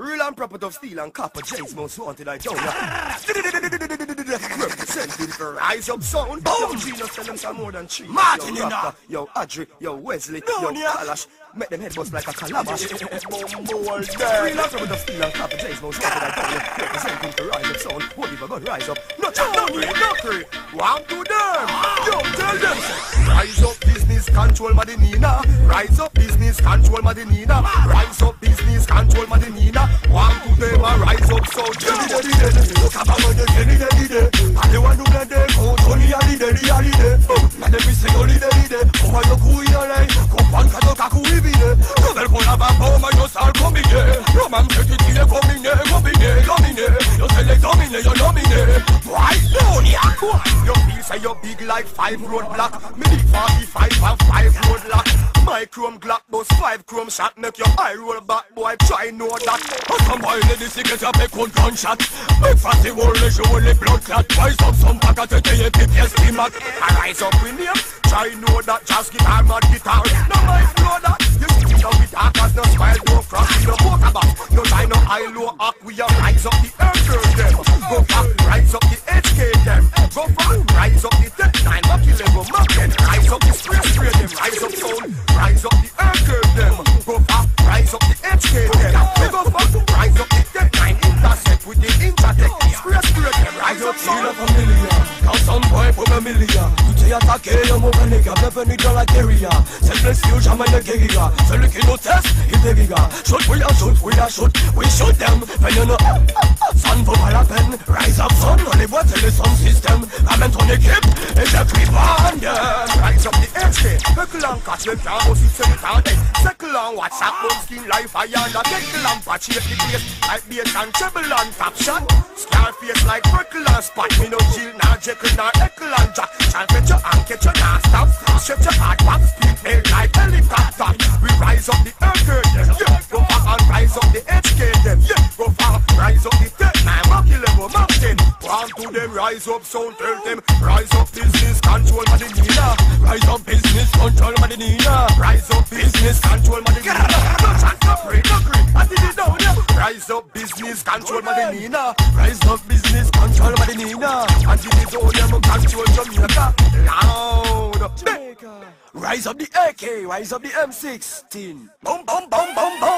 Real and proper of steel and copper, James most wanted I told ya. Representing for Rise Up Sound. Yo, Genius tell them some more than three. Martin yo, Raptor, yo, Adri, yo, Wesley, yo, yeah. Kalash. Make them head bust like a calabash. Real and proper of steel and copper, James most wanted I told ya. Representing for Rise Up Sound. What if I got rise up? No chat, no no creep. One to them. Yo, tell them. Rise up business control Madinina. Rise up business control Madinina. Rise up business control Madinina. One to them a rise up so. Look at my money, Kenny, Kenny, Kenny. I don't want to get there. Go, Tony, Ali, Daddy, Ali, Daddy. Na de mi se oli de ide, como yo cuida lei, compan kato kaku ibide. Novel con la bamba, ma yo sal combine. Roman se ti tire combine, combine, combine. Yo se le domine, yo domine. Why, Sonia? Say you big like five road block. Me big 45 and five road lock. My chrome glock bus five chrome shot. Make your eye roll back, boy. Try know that. Some boy the cigarette up a cold gunshot Big fatty wall show only blood clot Rise up some pack at the day PPS team at I rise up with name. Try know that. Just guitar, mad guitar. No my flow that. You see it we with darkers, no smile, no cross, no motorback. No tie, no high, low, up. We a level, Rise up the spray spray them. Rise up soul, rise up the earth girl them. Go back, rise up the HK them. We go back, rise up the tech nine, intersect with the intertech. Spray spray them. Rise up soul. Kila familia Quand son boy pour me milia Tout est attaqué, y'a mon renégat Bienvenue dans la guérilla Cette blessure jamais ne guérira Celui qui nous teste, il dérira Shoot, we a shoot, we a shoot. We shoot them. Peine no Ça ne vaut pas la peine Rise up son, on les c'est le sound system. Ramène ton équipe And them can't bust it seven time day Settle on WhatsApp bone skin life I yonder Get the lamp and chase the place Like bass and treble and top shot Scar face like freckle and spot Me no chill nor jekyll nor eckle and jack Shall fetch your and catch your nah stop Stretch your hard pop speed mail like helicopter We rise up the earth them Yeah, go back and rise up the HK them Yeah, go back rise up the tech nine Monkey level mountain Want to them rise up sound tell them Rise up business control Madinina Rise up business, control Madinina Rise up business control Madinina No chance no pray no green I did it down yeah? Rise up business control Madinina Rise up business, control did it down them control Jamaica. Loud. Rise up the AK, rise up the M16 Boom, boom, boom, boom, boom